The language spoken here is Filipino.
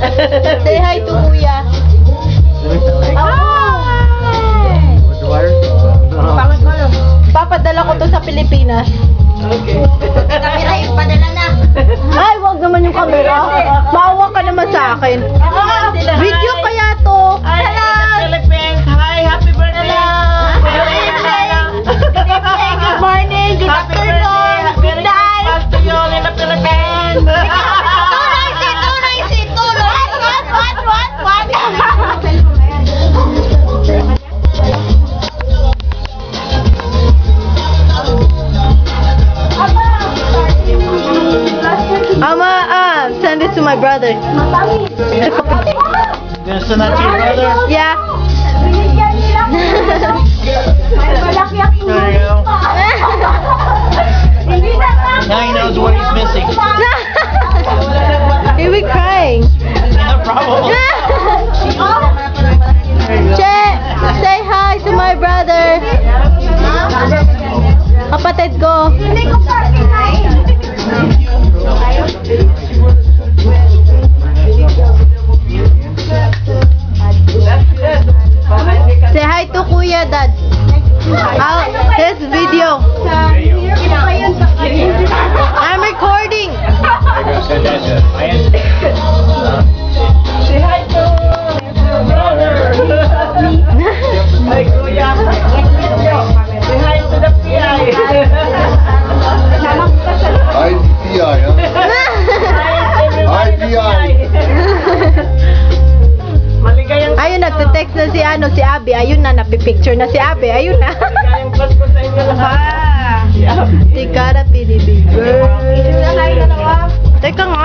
Say hi to Kuya. Papadala ko to sa Pilipinas. Kamera yung padala na. Ay, wag naman yung camera. Maawa ka naman sa akin. To my brother. Gonna send that to your brother? Yeah. Kuya Dad. I'll, his video. nag-text na si ano si Abby, ayun na napipicture na si Abby, ayun na. Kayang pas ko sa inyo lahat. Ah, si Abby. Di ka na pinibig. Teka nga.